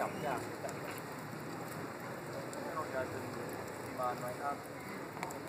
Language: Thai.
จับยากจับยอกจากจะมีบานไว้ครับนรหมด